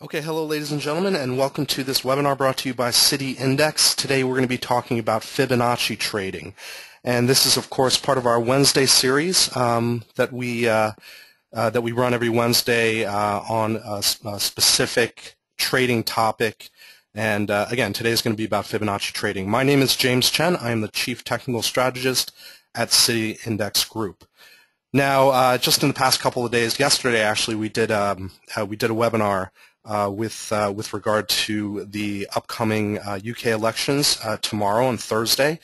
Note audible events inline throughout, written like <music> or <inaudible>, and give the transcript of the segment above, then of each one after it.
Okay, hello ladies and gentlemen, and welcome to this webinar brought to you by City Index. Today we're going to be talking about Fibonacci trading. And this is, of course, part of our Wednesday series um, that we uh, uh, that we run every Wednesday uh, on a, a, specific trading topic. And uh, again, today is going to be about Fibonacci trading. My name is James Chen. I am the Chief Technical Strategist at City Index Group. Now, uh, just in the past couple of days, yesterday actually, we did um, uh, we did a webinar uh, with uh, with regard to the upcoming uh, UK elections uh, tomorrow and Thursday,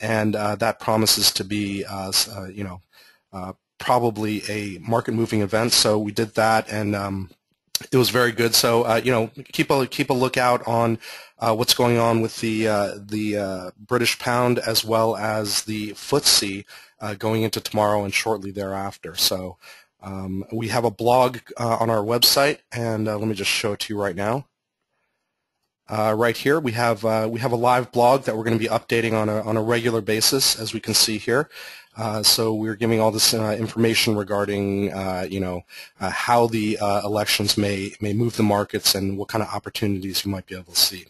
and uh, that promises to be uh, you know probably a market moving event. So we did that, and um, it was very good. So you know keep a keep a lookout on what's going on with the the British pound as well as the FTSE going into tomorrow and shortly thereafter. So. Um, we have a blog uh, on our website, and uh, let me just show it to you right now. Uh, right here, we have uh, we have a live blog that we're going to be updating on a on a regular basis, as we can see here. Uh, so we're giving all this uh, information regarding you know how the elections may may move the markets and what kind of opportunities you might be able to see.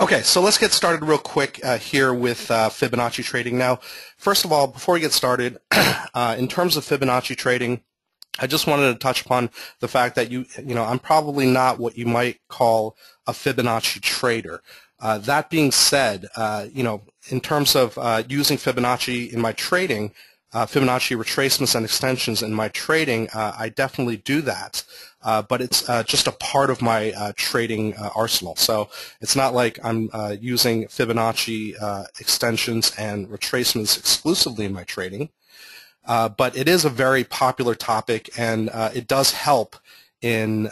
Okay, so let's get started real quick uh, here with uh, Fibonacci trading. Now, first of all, before we get started, <clears throat> uh, in terms of Fibonacci trading, I just wanted to touch upon the fact that you, you know, I'm probably not what you might call a Fibonacci trader. Uh, that being said, uh, you know, in terms of uh, using Fibonacci in my trading, uh, Fibonacci retracements and extensions in my trading, uh, I definitely do that. Uh, but it's uh, just a part of my uh, trading uh, arsenal. So it's not like I'm using Fibonacci extensions and retracements exclusively in my trading. but it is a very popular topic, and it does help in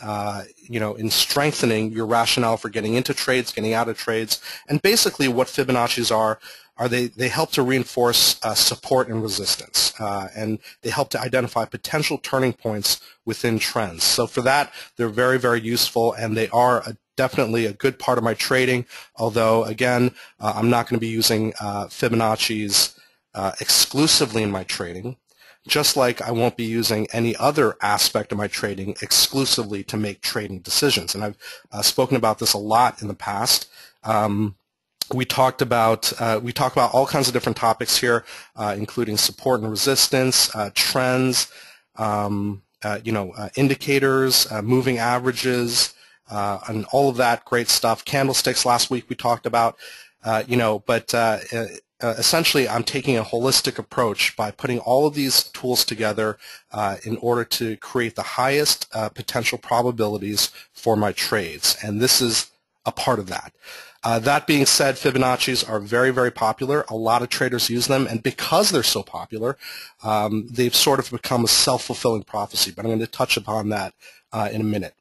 you know in strengthening your rationale for getting into trades, getting out of trades, and basically what Fibonacci's are are they, they help to reinforce uh, support and resistance, uh, and they help to identify potential turning points within trends. So for that, they're very, very useful, and they are a, definitely a good part of my trading, although, again, uh, I'm not going to be using uh, Fibonacci's uh, exclusively in my trading, just like I won't be using any other aspect of my trading exclusively to make trading decisions. And I've uh, spoken about this a lot in the past. Um, we talked about uh, we talk about all kinds of different topics here, uh, including support and resistance, uh, trends, um, uh, you know, uh, indicators, uh, moving averages, and all of that great stuff. Candlesticks last week we talked about, you know, but essentially I'm taking a holistic approach by putting all of these tools together in order to create the highest potential probabilities for my trades, and this is a part of that. Uh, that being said, Fibonacci's are very, very popular. A lot of traders use them, and because they're so popular, um, they've sort of become a self-fulfilling prophecy. But I'm going to touch upon that uh, in a minute.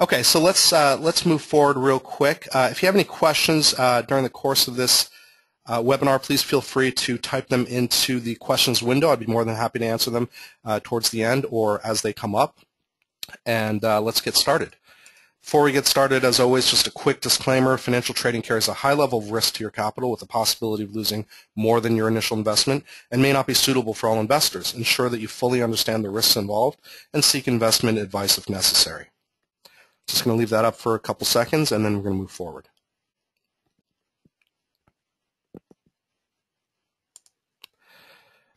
Okay, so let's uh, let's move forward real quick. Uh, if you have any questions uh, during the course of this webinar, please feel free to type them into the questions window. I'd be more than happy to answer them towards the end or as they come up. And let's get started. Before we get started, as always, just a quick disclaimer. Financial trading carries a high level of risk to your capital with the possibility of losing more than your initial investment and may not be suitable for all investors. Ensure that you fully understand the risks involved and seek investment advice if necessary. Just going to leave that up for a couple seconds and then we're going to move forward.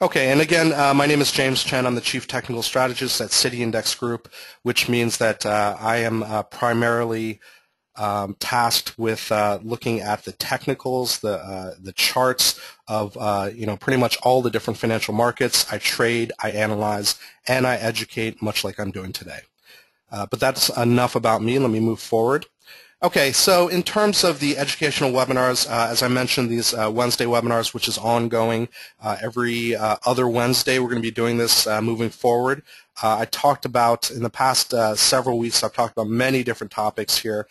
Okay, and again, uh, my name is James Chen. I'm the Chief Technical Strategist at City Index Group, which means that uh, I am uh, primarily um, tasked with uh, looking at the technicals, the uh, the charts of uh, you know pretty much all the different financial markets. I trade, I analyze, and I educate, much like I'm doing today. but that's enough about me. Let me move forward. Okay, so in terms of the educational webinars, uh, as I mentioned, these uh, Wednesday webinars, which is ongoing uh, every uh, other Wednesday, we're going to be doing this uh, moving forward. Uh, I talked about, in the past several weeks, I've talked about many different topics here.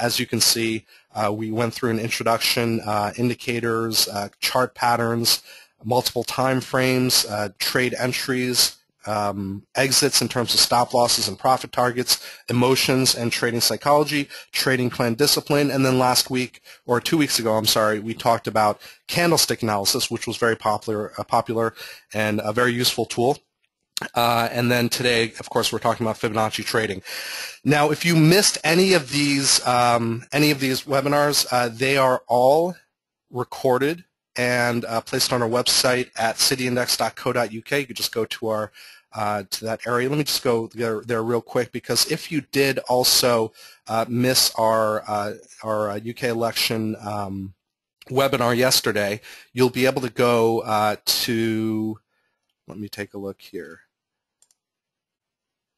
as you can see, we went through an introduction, indicators, chart patterns, multiple time frames, trade entries, um, exits in terms of stop losses and profit targets, emotions and trading psychology, trading plan discipline, and then last week, or two weeks ago, I'm sorry, we talked about candlestick analysis, which was very popular, uh, popular and a very useful tool. Uh, and then today, of course, we're talking about Fibonacci trading. Now, if you missed any of these um, any of these webinars, uh, they are all recorded and uh, placed on our website at cityindex.co.uk. You can just go to our uh, to that area. Let me just go there, there real quick because if you did also uh, miss our uh, our UK election um, webinar yesterday, you'll be able to go to let me take a look here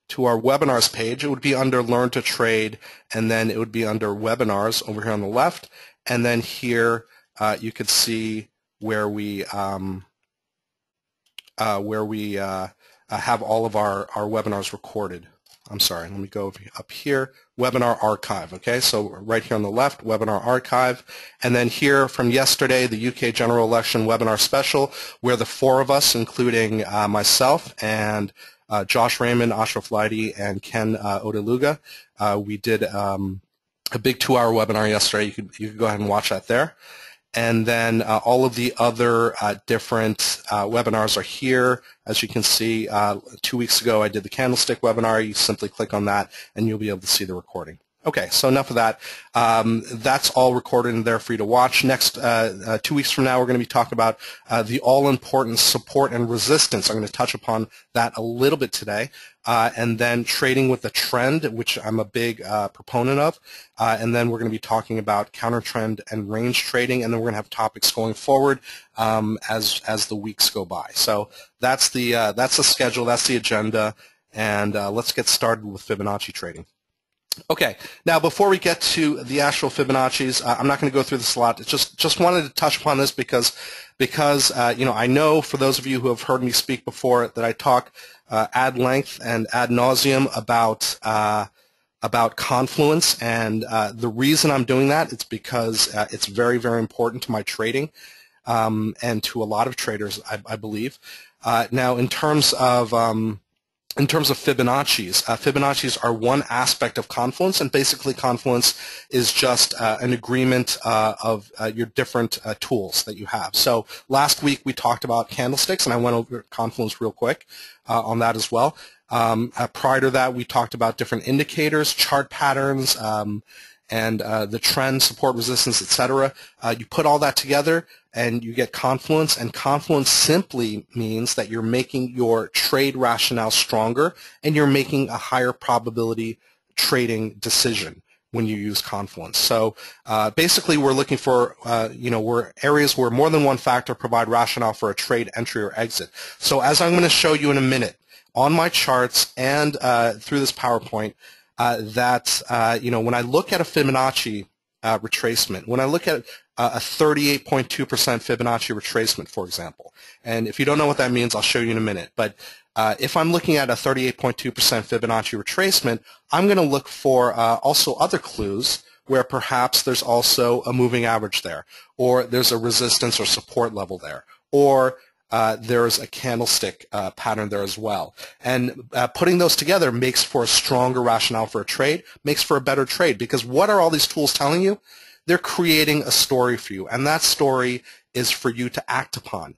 to our webinars page. It would be under Learn to Trade, and then it would be under Webinars over here on the left. And then here uh, you could see where we um, uh, where we uh, have all of our, our webinars recorded. I'm sorry, let me go up here, Webinar Archive, okay? So right here on the left, Webinar Archive. And then here from yesterday, the UK General Election Webinar Special, where the four of us, including uh, myself and uh, Josh Raymond, Ashraf Laidi, and Ken uh, Odeluga. Uh, we did um, a big two-hour webinar yesterday. You could, you could go ahead and watch that there. And then uh, all of the other uh, different uh, webinars are here. As you can see, uh, two weeks ago I did the Candlestick webinar. You simply click on that and you'll be able to see the recording. Okay, so enough of that. Um, that's all recorded and there for you to watch. Next, uh, uh, two weeks from now, we're going to be talking about uh, the all-important support and resistance. I'm going to touch upon that a little bit today. Uh, and then trading with the trend, which I'm a big uh, proponent of. Uh, and then we're going to be talking about counter trend and range trading. And then we're going to have topics going forward um, as as the weeks go by. So that's the that's the schedule. That's the agenda. And let's get started with Fibonacci trading. Okay, now before we get to the actual Fibonacci's, uh, I'm not going to go through this a lot. It's just just wanted to touch upon this because because uh, you know I know for those of you who have heard me speak before that I talk uh, ad length and ad nauseum about uh, about confluence, and uh, the reason I'm doing that is because uh, it's very very important to my trading um, and to a lot of traders, I, I believe. now, in terms of um, in terms of Fibonacci's, uh, Fibonacci's are one aspect of Confluence, and basically Confluence is just uh, an agreement uh, of uh, your different uh, tools that you have. So last week we talked about candlesticks, and I went over Confluence real quick uh, on that as well. Um, prior to that, we talked about different indicators, chart patterns, um, and the trend, support, resistance, etc. you put all that together, and you get confluence and confluence simply means that you're making your trade rationale stronger and you're making a higher probability trading decision when you use confluence. So uh, basically we're looking for, uh, you know, we're areas where more than one factor provide rationale for a trade entry or exit. So as I'm going to show you in a minute on my charts and uh, through this PowerPoint, uh, that, uh, you know, when I look at a Fibonacci uh, retracement, when I look at uh, a 38.2% Fibonacci retracement, for example. And if you don't know what that means, I'll show you in a minute. But uh, if I'm looking at a 38.2% Fibonacci retracement, I'm going to look for uh, also other clues where perhaps there's also a moving average there, or there's a resistance or support level there, or uh, there's a candlestick uh, pattern there as well. And uh, putting those together makes for a stronger rationale for a trade, makes for a better trade, because what are all these tools telling you? they're creating a story for you, and that story is for you to act upon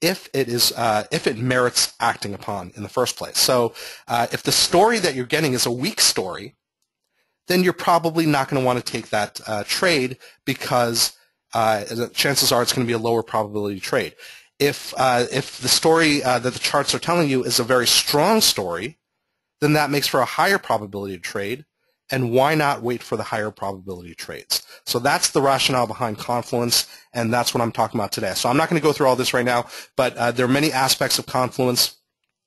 if it is uh, if it merits acting upon in the first place. So uh, if the story that you're getting is a weak story, then you're probably not going to want to take that trade because chances are it's going to be a lower probability trade. If uh, if the story uh, that the charts are telling you is a very strong story, then that makes for a higher probability of trade and why not wait for the higher probability trades? So that's the rationale behind Confluence, and that's what I'm talking about today. So I'm not going to go through all this right now, but uh, there are many aspects of Confluence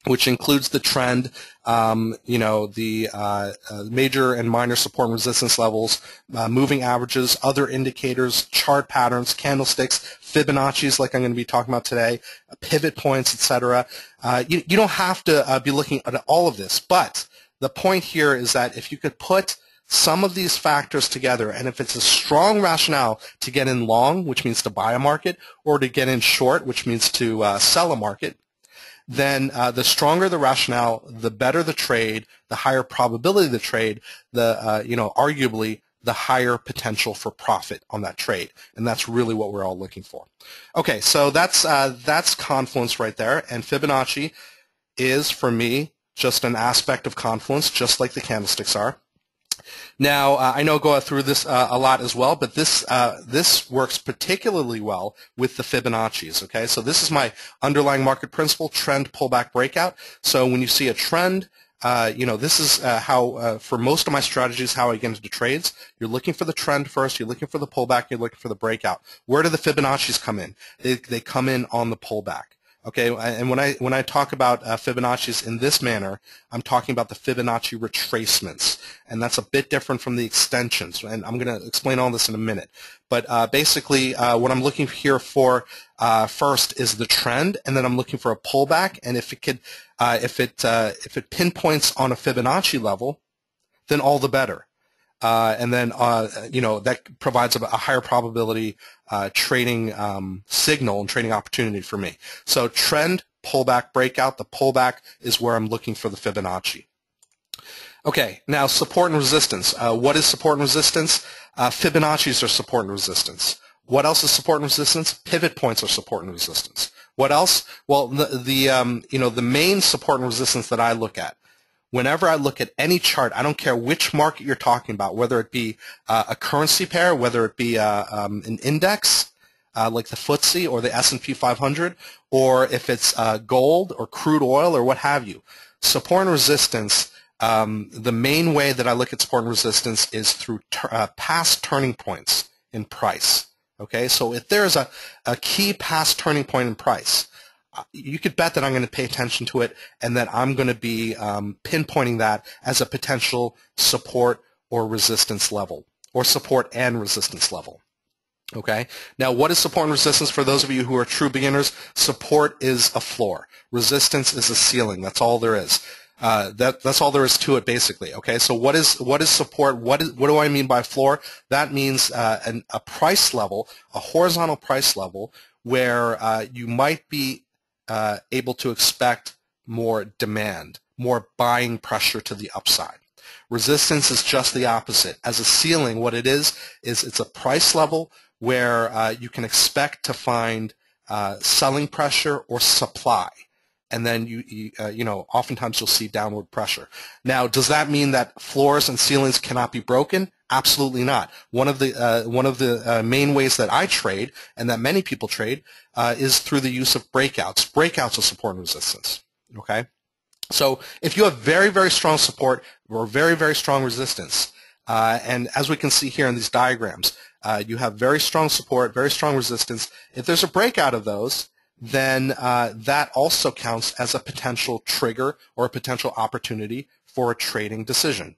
which includes the trend, um, you know, the uh, uh, major and minor support and resistance levels, uh, moving averages, other indicators, chart patterns, candlesticks, Fibonacci's, like I'm going to be talking about today, pivot points, etc. Uh, you, you don't have to uh, be looking at all of this, but the point here is that if you could put some of these factors together, and if it's a strong rationale to get in long, which means to buy a market, or to get in short, which means to uh, sell a market, then uh, the stronger the rationale, the better the trade, the higher probability of the trade, the uh, you know arguably the higher potential for profit on that trade, and that's really what we're all looking for. Okay, so that's uh, that's confluence right there, and Fibonacci is, for me, just an aspect of confluence, just like the candlesticks are. Now, uh, I know go through this uh, a lot as well, but this uh, this works particularly well with the Fibonacci's. Okay, so this is my underlying market principle: trend, pullback, breakout. So when you see a trend, uh, you know, this is uh, how, uh, for most of my strategies, how I get into trades. You're looking for the trend first, you're looking for the pullback, you're looking for the breakout. Where do the Fibonacci's come in? They, they come in on the pullback. Okay, and when I when I talk about uh, Fibonacci's in this manner, I'm talking about the Fibonacci retracements, and that's a bit different from the extensions. And I'm going to explain all this in a minute. But uh, basically, uh, what I'm looking here for uh, first is the trend, and then I'm looking for a pullback. And if it could, uh, if it uh, if it pinpoints on a Fibonacci level, then all the better. And then you know that provides a higher probability uh, trading um, signal and trading opportunity for me. So trend, pullback, breakout. The pullback is where I'm looking for the Fibonacci. Okay, now support and resistance. Uh, what is support and resistance? Uh, Fibonacci's are support and resistance. What else is support and resistance? Pivot points are support and resistance. What else? Well, the, the um, you know the main support and resistance that I look at whenever I look at any chart, I don't care which market you're talking about, whether it be uh, a currency pair, whether it be uh, um, an index uh, like the FTSE or the S&P 500, or if it's uh, gold or crude oil or what have you. Support and resistance, um, the main way that I look at support and resistance is through uh, past turning points in price. Okay, so if there's a, a key past turning point in price, you could bet that I'm going to pay attention to it and that I'm going to be um, pinpointing that as a potential support or resistance level, or support and resistance level. Okay. Now, what is support and resistance for those of you who are true beginners? Support is a floor. Resistance is a ceiling. That's all there is. Uh, that that's all there is to it, basically. Okay. So what is what is support? What is what do I mean by floor? That means uh, an, a price level, a horizontal price level, where uh, you might be uh, able to expect more demand, more buying pressure to the upside. Resistance is just the opposite. As a ceiling, what it is, is it's a price level where uh, you can expect to find uh, selling pressure or supply. And then you, you, uh, you know, oftentimes you'll see downward pressure. Now, does that mean that floors and ceilings cannot be broken? Absolutely not. One of the uh, one of the uh, main ways that I trade and that many people trade uh, is through the use of breakouts. Breakouts of support and resistance. Okay, so if you have very very strong support or very very strong resistance, uh, and as we can see here in these diagrams, uh, you have very strong support, very strong resistance. If there's a breakout of those, then uh, that also counts as a potential trigger or a potential opportunity for a trading decision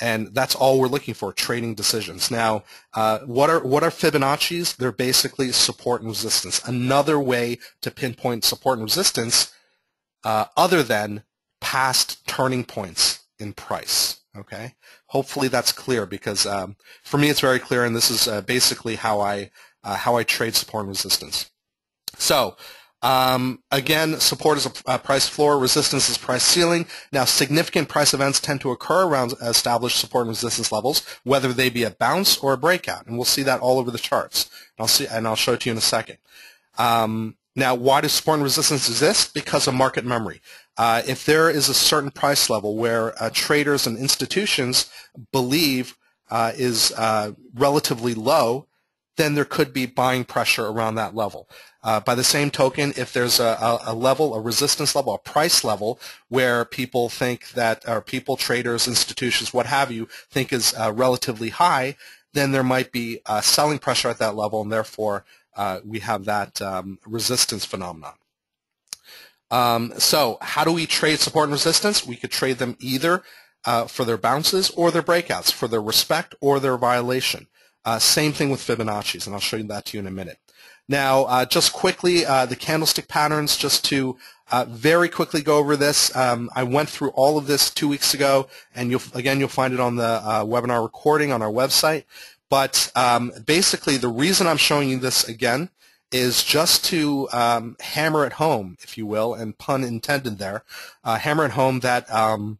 and that's all we're looking for, trading decisions. Now, uh, what are what are Fibonacci's? They're basically support and resistance. Another way to pinpoint support and resistance uh, other than past turning points in price. Okay, hopefully that's clear because um, for me it's very clear, and this is uh, basically how I uh, how I trade support and resistance. So um, again, support is a, a, price floor, resistance is price ceiling. Now, significant price events tend to occur around established support and resistance levels, whether they be a bounce or a breakout, and we'll see that all over the charts. And I'll see, and I'll show it to you in a second. Um, now, why does support and resistance exist? Because of market memory. Uh, if there is a certain price level where uh, traders and institutions believe uh, is uh, relatively low, then there could be buying pressure around that level. Uh, by the same token, if there's a, a, level, a resistance level, a price level where people think that, or people, traders, institutions, what have you, think is uh, relatively high, then there might be uh, selling pressure at that level, and therefore uh, we have that um, resistance phenomenon. Um, so how do we trade support and resistance? We could trade them either uh, for their bounces or their breakouts, for their respect or their violation. Uh, same thing with Fibonacci's, and I'll show you that to you in a minute. Now, uh, just quickly, uh, the candlestick patterns, just to uh, very quickly go over this. Um, I went through all of this two weeks ago, and you'll, again, you'll find it on the uh, webinar recording on our website. But um, basically, the reason I'm showing you this again is just to um, hammer it home, if you will, and pun intended there, uh, hammer it home that um,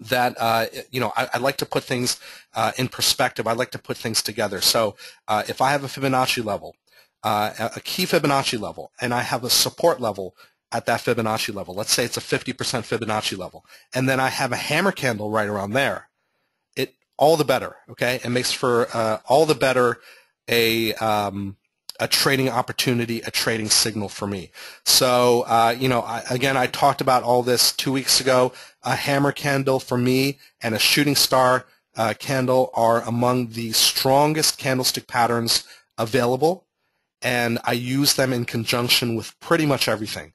that uh, you know I, I, like to put things uh, in perspective. I like to put things together. So uh, if I have a Fibonacci level uh, a key Fibonacci level, and I have a support level at that Fibonacci level. Let's say it's a 50% Fibonacci level. And then I have a hammer candle right around there. It all the better, okay? It makes for uh, all the better a um, a trading opportunity, a trading signal for me. So, uh, you know, I, again, I talked about all this two weeks ago. A hammer candle for me and a shooting star uh, candle are among the strongest candlestick patterns available, and I use them in conjunction with pretty much everything.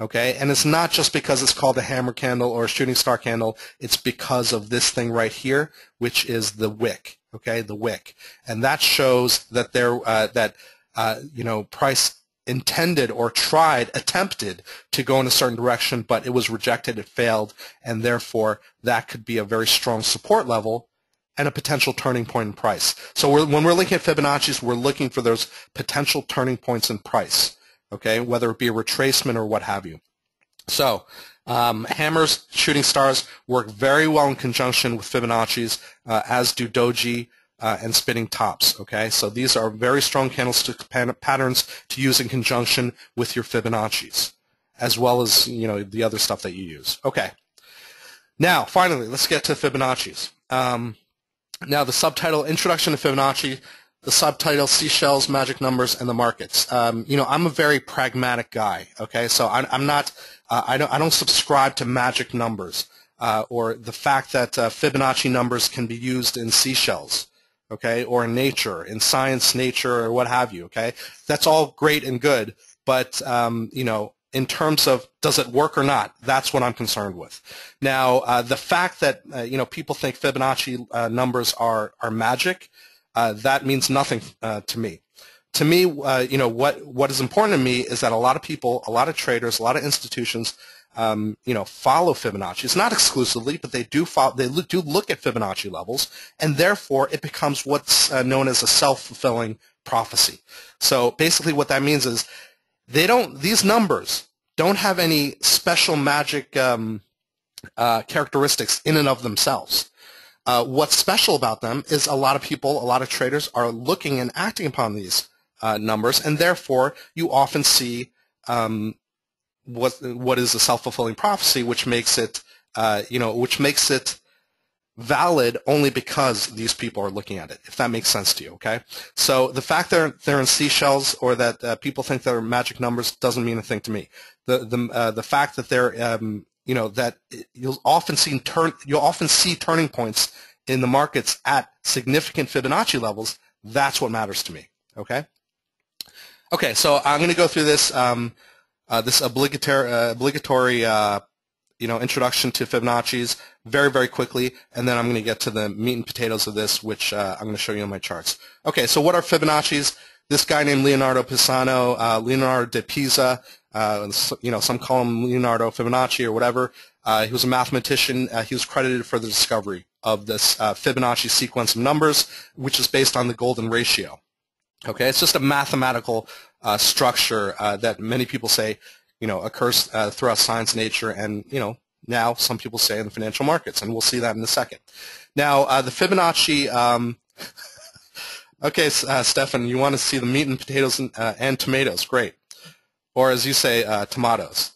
Okay, and it's not just because it's called a hammer candle or a shooting star candle. It's because of this thing right here, which is the wick. Okay, the wick, and that shows that there uh, that uh, you know price intended or tried, attempted to go in a certain direction, but it was rejected, it failed, and therefore that could be a very strong support level and a potential turning point in price. So we're, when we're looking at Fibonacci's, we're looking for those potential turning points in price, okay, whether it be a retracement or what have you. So um, hammers, shooting stars work very well in conjunction with Fibonacci's, uh, as do doji, uh, and spinning tops. Okay, so these are very strong candlestick patterns to use in conjunction with your Fibonacci's, as well as you know the other stuff that you use. Okay, now finally, let's get to Fibonacci's. Um, now the subtitle, Introduction to Fibonacci. The subtitle, Seashells, Magic Numbers, and the Markets. Um, you know, I'm a very pragmatic guy. Okay, so I'm, I'm not. Uh, I don't. I don't subscribe to magic numbers. Uh, or the fact that uh, Fibonacci numbers can be used in seashells okay, or in nature, in science, nature, or what have you, okay? That's all great and good, but, um, you know, in terms of does it work or not, that's what I'm concerned with. Now, uh, the fact that, uh, you know, people think Fibonacci uh, numbers are, are magic, uh, that means nothing uh, to me. To me, uh, you know, what, what is important to me is that a lot of people, a lot of traders, a lot of institutions um, you know, follow Fibonacci. It's not exclusively, but they do follow, they do look at Fibonacci levels, and therefore it becomes what's uh, known as a self-fulfilling prophecy. So basically, what that means is they don't; these numbers don't have any special magic um, uh, characteristics in and of themselves. Uh, what's special about them is a lot of people, a lot of traders are looking and acting upon these uh, numbers, and therefore you often see um, what what is a self-fulfilling prophecy, which makes it uh, you know which makes it valid only because these people are looking at it. If that makes sense to you, okay? So the fact they're they're in seashells or that uh, people think they're magic numbers doesn't mean a thing to me. The the uh, the fact that they're um, you know that you'll often see turn you'll often see turning points in the markets at significant Fibonacci levels. That's what matters to me. Okay. Okay, so I'm going to go through this. Um, uh, this obligatory, uh, obligatory uh, you know, introduction to Fibonacci's very, very quickly, and then I'm going to get to the meat and potatoes of this, which uh, I'm going to show you on my charts. Okay, so what are Fibonacci's? This guy named Leonardo Pisano, uh, Leonardo de Pisa, uh, you know, some call him Leonardo Fibonacci or whatever. he was a mathematician. he was credited for the discovery of this Fibonacci sequence of numbers, which is based on the golden ratio. Okay, it's just a mathematical uh, structure uh, that many people say, you know, occurs uh, throughout science, nature, and you know, now some people say in the financial markets, and we'll see that in a second. Now, uh, the Fibonacci. Um, <laughs> okay, uh, Stefan, you want to see the meat and potatoes and, uh, and tomatoes? Great, or as you say, tomatoes.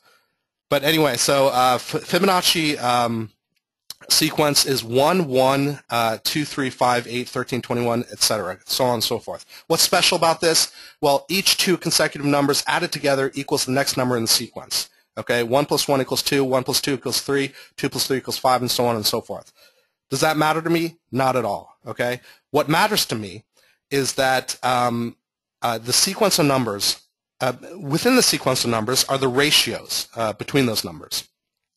But anyway, so Fibonacci. Um, sequence is 1, 1, uh, 2, 3, 5, 8, 13, 21, etc., so on and so forth. What's special about this? Well, each two consecutive numbers added together equals the next number in the sequence. Okay, 1 plus 1 equals 2, 1 plus 2 equals 3, 2 plus 3 equals 5, and so on and so forth. Does that matter to me? Not at all. Okay, what matters to me is that um, uh, the sequence of numbers, uh, within the sequence of numbers are the ratios uh, between those numbers.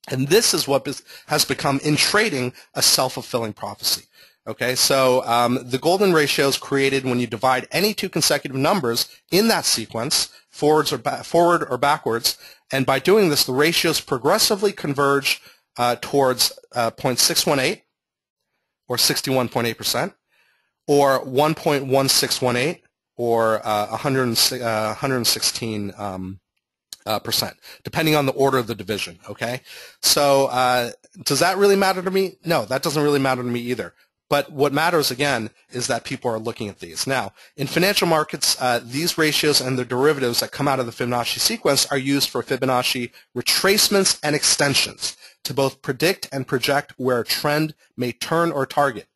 And this is what has become in trading a self-fulfilling prophecy. Okay, so um, the golden ratio is created when you divide any two consecutive numbers in that sequence, forwards or forward or backwards, and by doing this, the ratios progressively converge uh, towards uh, 0.618 or 61.8%, or 1.1618 or uh, 116 um, uh, percent, depending on the order of the division. Okay, so uh, does that really matter to me? No, that doesn't really matter to me either. But what matters, again, is that people are looking at these. Now, in financial markets, uh, these ratios and the derivatives that come out of the Fibonacci sequence are used for Fibonacci retracements and extensions to both predict and project where a trend may turn or target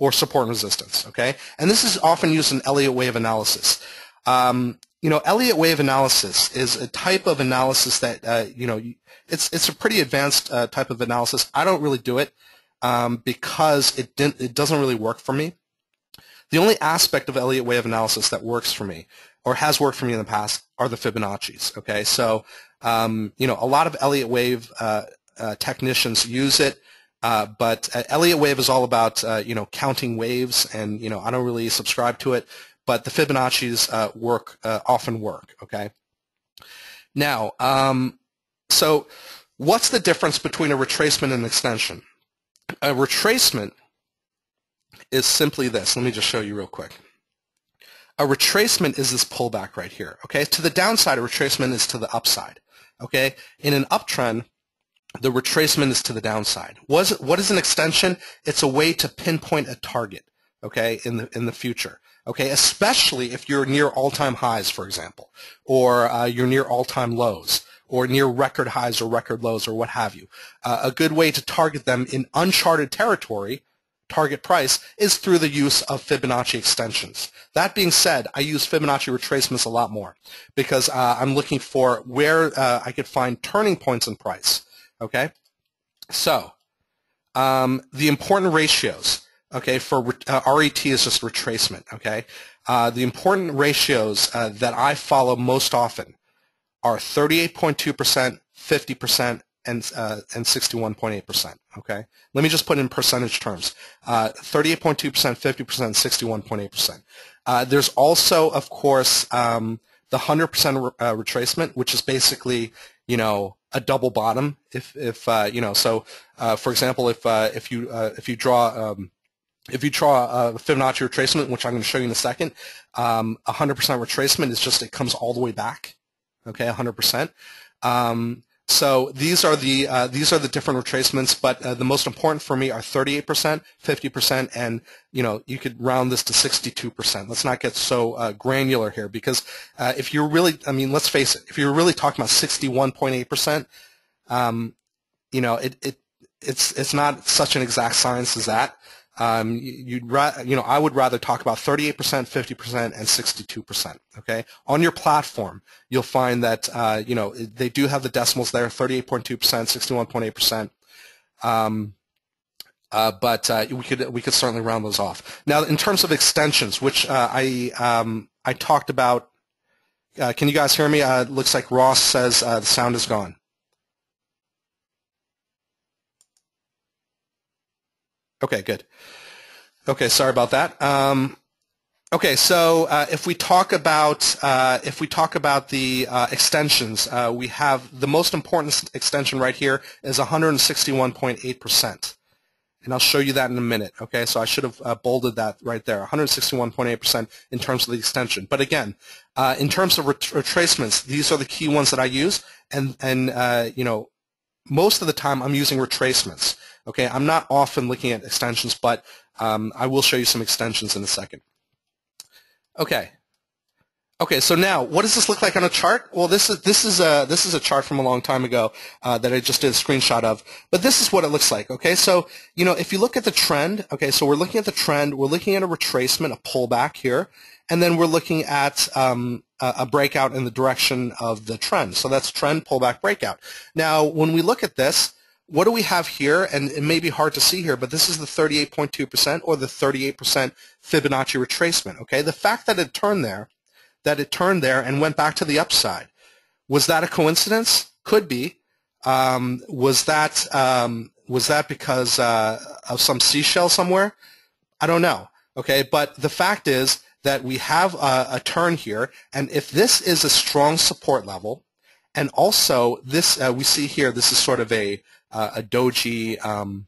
or support and resistance, okay? And this is often used in Elliott wave analysis. Um, you know, Elliott wave analysis is a type of analysis that, uh, you know, it's, it's a pretty advanced uh, type of analysis. I don't really do it um, because it, didn't, it doesn't really work for me. The only aspect of Elliott wave analysis that works for me or has worked for me in the past are the Fibonacci's, okay? So, um, you know, a lot of Elliott wave uh, uh technicians use it. Uh, but uh, Elliott wave is all about uh, you know counting waves, and you know I don't really subscribe to it. But the Fibonacci's uh, work uh, often work. Okay. Now, um, so what's the difference between a retracement and an extension? A retracement is simply this. Let me just show you real quick. A retracement is this pullback right here. Okay. To the downside, a retracement is to the upside. Okay. In an uptrend, the retracement is to the downside. Was, what is an extension? It's a way to pinpoint a target, okay, in the, in the future. Okay, especially if you're near all-time highs, for example, or uh, you're near all-time lows, or near record highs or record lows, or what have you. Uh, a good way to target them in uncharted territory, target price, is through the use of Fibonacci extensions. That being said, I use Fibonacci retracements a lot more because uh, I'm looking for where uh, I could find turning points in price. Okay, so um, the important ratios. Okay, for uh, RET is just retracement. Okay, uh, the important ratios uh, that I follow most often are 38.2%, 50%, and uh, and 61.8%. Okay, let me just put in percentage terms: 38.2%, 50%, 61.8%. Uh, there's also, of course, um, the 100% re- uh, retracement, which is basically, you know, a double bottom. If if uh, you know, so uh, for example, if uh, if you uh, if you draw um, if you draw a Fibonacci retracement, which I'm going to show you in a second, um, 100% retracement is just it comes all the way back. Okay, 100%. Um, so these are the uh, these are the different retracements, but uh, the most important for me are 38%, 50%, and you know you could round this to 62%. Let's not get so uh, granular here because uh, if you're really, I mean, let's face it, if you're really talking about 61.8%, um, you know, it, it it's it's not such an exact science as that. Um, you'd you know, I would rather talk about 38%, 50%, and 62%. Okay, on your platform, you'll find that uh, you know they do have the decimals there: 38.2%, 61.8%. Um, uh, but uh, we could we could certainly round those off. Now, in terms of extensions, which uh, I um, I talked about, uh, can you guys hear me? Uh, looks like Ross says the sound is gone. Okay, good. Okay, sorry about that. Um, okay, so uh, if we talk about uh, if we talk about the uh, extensions, uh, we have the most important extension right here is 161.8 percent, and I'll show you that in a minute. Okay, so I should have uh, bolded that right there, 161.8 percent in terms of the extension. But again, uh, in terms of ret retracements, these are the key ones that I use, and and you know most of the time I'm using retracements. Okay, I'm not often looking at extensions, but um, I will show you some extensions in a second. Okay. Okay, so now what does this look like on a chart? Well, this is this is a this is a chart from a long time ago uh, that I just did a screenshot of. But this is what it looks like. Okay, so you know if you look at the trend, okay, so we're looking at the trend, we're looking at a retracement, a pullback here, and then we're looking at um, a breakout in the direction of the trend. So that's trend, pullback, breakout. Now, when we look at this, what do we have here? And it may be hard to see here, but this is the 38.2% or the 38% Fibonacci retracement. Okay, the fact that it turned there, that it turned there and went back to the upside, was that a coincidence? Could be. Um, was that um, was that because uh, of some seashell somewhere? I don't know. Okay, but the fact is that we have a, a turn here, and if this is a strong support level, and also this uh, we see here, this is sort of a uh, a doji um,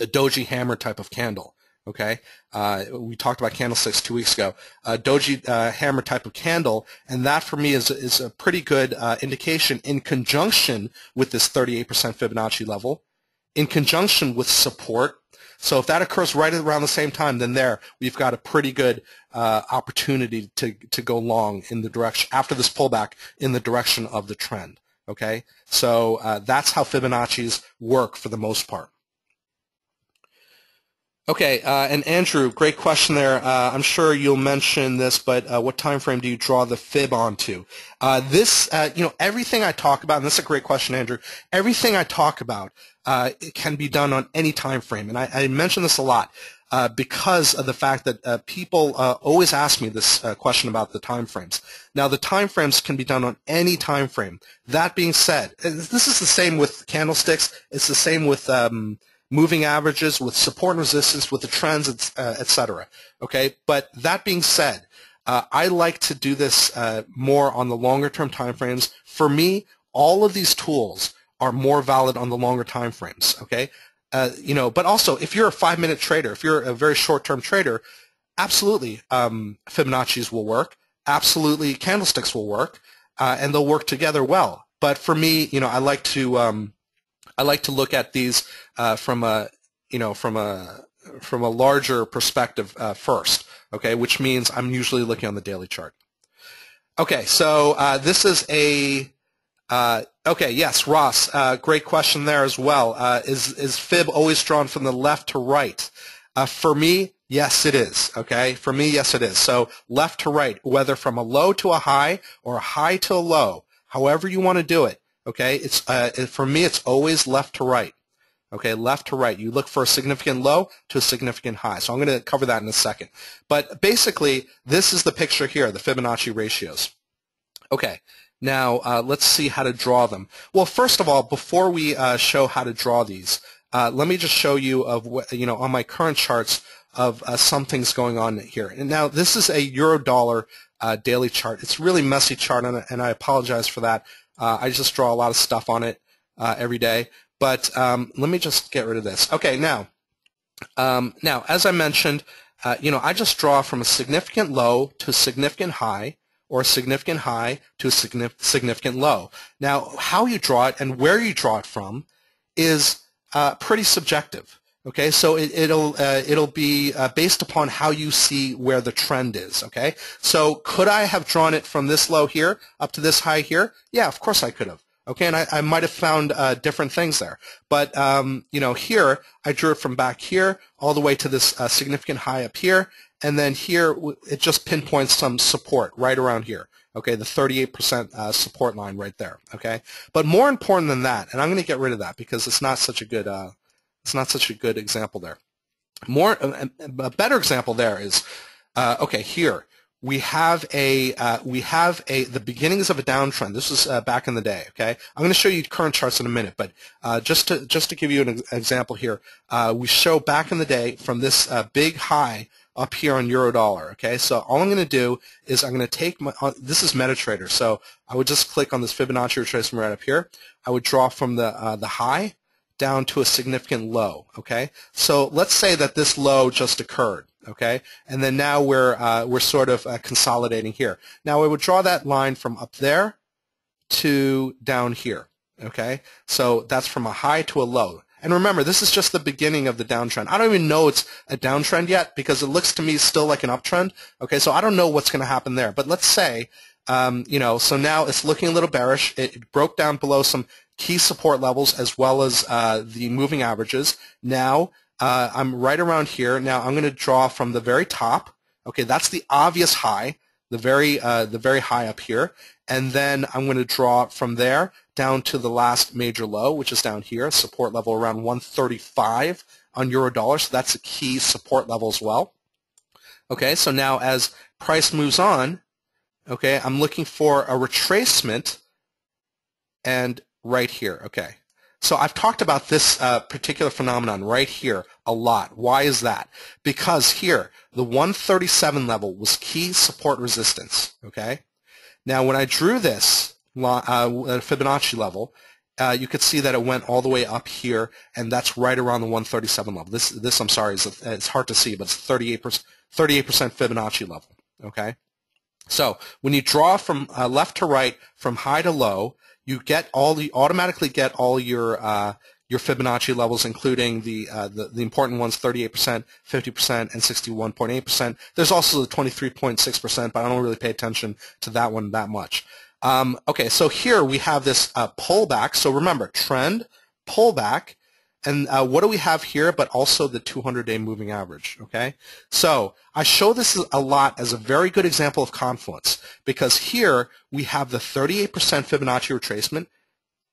a doji hammer type of candle. Okay, uh, we talked about candlesticks two weeks ago. A doji uh, hammer type of candle, and that for me is is a pretty good uh, indication in conjunction with this 38% Fibonacci level, in conjunction with support. So if that occurs right around the same time, then there we've got a pretty good uh, opportunity to to go long in the direction after this pullback in the direction of the trend. Okay, so uh, that's how Fibonacci's work for the most part. Okay, uh, and Andrew, great question there. Uh, I'm sure you'll mention this, but uh, what time frame do you draw the fib onto? Uh, this, uh, you know, everything I talk about, and this is a great question, Andrew. Everything I talk about uh, can be done on any time frame, and I, I mention this a lot because of the fact that people always ask me this question about the time frames. Now, the time frames can be done on any time frame. That being said, this is the same with candlesticks. It's the same with um, moving averages, with support and resistance, with the trends, uh, etc. Okay, but that being said, uh, I like to do this uh, more on the longer term time frames. For me, all of these tools are more valid on the longer time frames. Okay, uh, you know, but also if you're a five minute trader, if you're a very short term trader, absolutely um, Fibonacci's will work. Absolutely, candlesticks will work, uh, and they'll work together well. But for me, you know, I like to um, I like to look at these uh, from a you know from a from a larger perspective uh, first. Okay, which means I'm usually looking on the daily chart. Okay, so uh, this is a uh, okay. Yes, Ross, uh, great question there as well. Uh, is is fib always drawn from the left to right? for me, yes, it is. Okay, for me, yes, it is. So left to right, whether from a low to a high or a high to a low, however you want to do it. Okay, it's uh, for me, it's always left to right. Okay, left to right. You look for a significant low to a significant high. So I'm going to cover that in a second. But basically, this is the picture here, the Fibonacci ratios. Okay, now uh, let's see how to draw them. Well, first of all, before we uh, show how to draw these, uh, let me just show you of what, you know on my current charts of uh, some things going on here. And now this is a euro dollar uh, daily chart. It's a really messy chart, and, and I apologize for that. Uh, I just draw a lot of stuff on it uh, every day. But um, let me just get rid of this. Okay, now, um, now as I mentioned, uh, you know, I just draw from a significant low to a significant high, or a significant high to a significant low. Now, how you draw it and where you draw it from is uh, pretty subjective. Okay, so it, will uh, it'll be uh, based upon how you see where the trend is. Okay, so could I have drawn it from this low here up to this high here? Yeah, of course I could have. Okay, and I, I might have found uh, different things there. But um, you know, here I drew it from back here all the way to this uh, significant high up here, and then here it just pinpoints some support right around here. Okay, the 38% uh, support line right there. Okay, but more important than that, and I'm going to get rid of that because it's not such a good uh, it's not such a good example there. More a, a better example there is uh, okay here we have a uh, we have a the beginnings of a downtrend. This is uh, back in the day. Okay, I'm going to show you current charts in a minute, but uh, just to just to give you an example here, uh, we show back in the day from this uh, big high up here on euro dollar. Okay, so all I'm going to do is I'm going to take my uh, this is MetaTrader, so I would just click on this Fibonacci retracement right up here. I would draw from the the high down to a significant low. Okay, so let's say that this low just occurred. Okay, and then now we're uh, we're sort of uh, consolidating here. Now I would draw that line from up there to down here. Okay, so that's from a high to a low. And remember, this is just the beginning of the downtrend. I don't even know it's a downtrend yet because it looks to me still like an uptrend. Okay, so I don't know what's going to happen there. But let's say, um, you know, so now it's looking a little bearish. It, broke down below some key support levels as well as uh, the moving averages. Now uh, I'm right around here. Now I'm going to draw from the very top. Okay, that's the obvious high, the very uh, the very high up here, and then I'm going to draw from there down to the last major low, which is down here, support level around 135 on euro dollar. So that's a key support level as well. Okay, so now as price moves on, okay, I'm looking for a retracement and right here. Okay. So I've talked about this uh, particular phenomenon right here a lot. Why is that? Because here, the 137 level was key support resistance. Okay. Now, when I drew this Fibonacci level, uh, you could see that it went all the way up here, and that's right around the 137 level. This, this I'm sorry, is it's hard to see, but it's 38%, 38% Fibonacci level. Okay. So when you draw from uh, left to right, from high to low, you get all the automatically get all your uh, your Fibonacci levels, including the, uh, the, the important ones, 38%, 50%, and 61.8%. There's also the 23.6%, but I don't really pay attention to that one that much. Um, okay, so here we have this uh, pullback. So remember, trend, pullback, and uh, what do we have here but also the 200-day moving average, okay? So I show this a lot as a very good example of confluence because here we have the 38% Fibonacci retracement.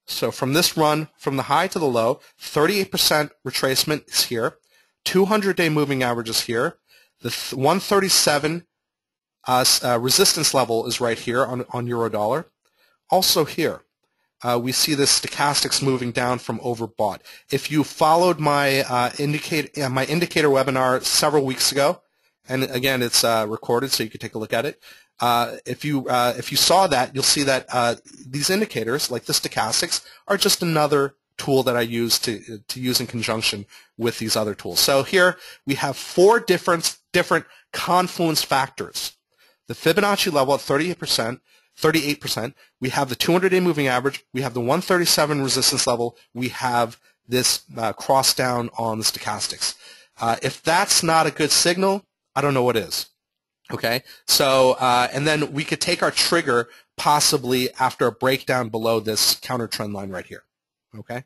So from this run, from the high to the low, 38% retracement is here. 200-day moving average is here. The 137 uh, uh, resistance level is right here on, on euro dollar. Also here, uh, we see the stochastics moving down from overbought. If you followed my uh, indicate uh, my indicator webinar several weeks ago, and again it's uh, recorded so you can take a look at it. Uh, if you if you saw that, you'll see that these indicators, like the stochastics, are just another tool that I use to to use in conjunction with these other tools. So here we have four different different confluence factors. The Fibonacci level at 38%, 38%. We have the 200-day moving average. We have the 137 resistance level. We have this uh, cross down on the stochastics. Uh, if that's not a good signal, I don't know what is. Okay, so uh, and then we could take our trigger possibly after a breakdown below this counter trend line right here. Okay,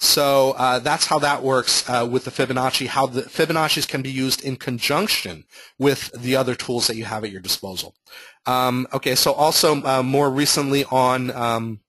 so uh, that's how that works uh, with the Fibonacci, how the Fibonacci's can be used in conjunction with the other tools that you have at your disposal. Um, okay, so also uh, more recently on, um,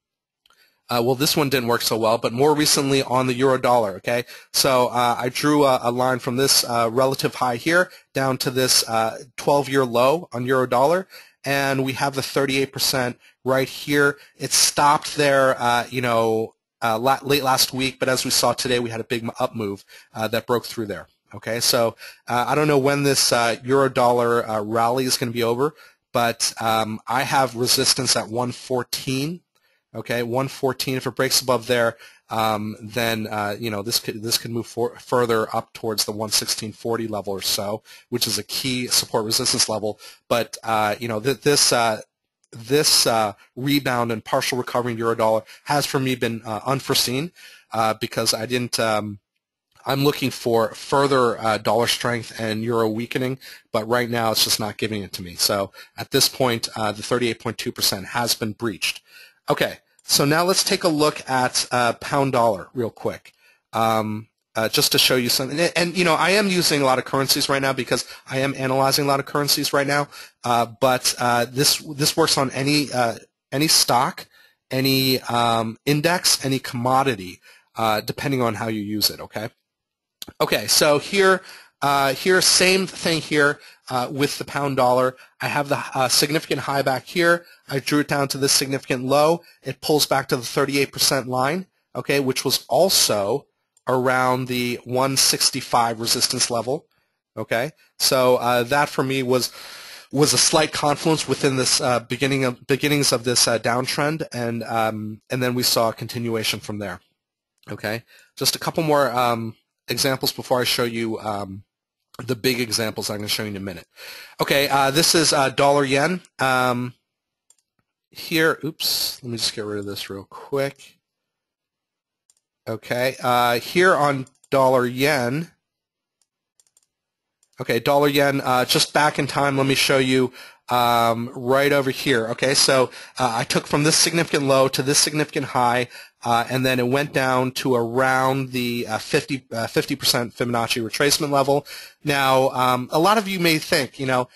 uh, well, this one didn't work so well, but more recently on the euro dollar, okay? So uh, I drew a, a, line from this uh, relative high here down to this 12-year low on euro dollar, and we have the 38% right here. It stopped there, you know, uh, la late last week, but as we saw today, we had a big up move uh, that broke through there. Okay, so uh, I don't know when this uh, euro dollar uh, rally is going to be over, but um, I have resistance at 114. Okay, 114. If it breaks above there, um, then uh, you know this could this could move for, further up towards the 116.40 level or so, which is a key support resistance level. But you know th this this uh, rebound and partial recovery in eurodollar has for me been uh, unforeseen uh, because I didn't. Um, I'm looking for further uh, dollar strength and euro weakening, but right now it's just not giving it to me. So at this point, uh, the 38.2% has been breached. Okay, so now let's take a look at uh, pound dollar real quick. Um, uh, just to show you something. And, and, you know, I am using a lot of currencies right now because I am analyzing a lot of currencies right now. Uh, but uh, this this works on any uh, any stock, any um, index, any commodity, uh, depending on how you use it. Okay. Okay. So here. Uh, here, same thing here with the pound dollar. I have the significant high back here. I drew it down to this significant low. It pulls back to the 38% line, okay, which was also around the 165 resistance level. Okay, so uh, that for me was was a slight confluence within this uh, beginning of beginnings of this uh, downtrend, and um, and then we saw a continuation from there. Okay, just a couple more um, examples before I show you um, the big examples I'm going to show you in a minute. Okay, uh, this is uh, dollar yen. Um, here, oops, let me just get rid of this real quick. Okay, uh, here on dollar yen, okay, dollar yen, uh, just back in time, let me show you um, right over here. Okay, so uh, I took from this significant low to this significant high, uh, and then it went down to around the uh, 50 50% uh, Fibonacci retracement level. Now, um, a lot of you may think, you know,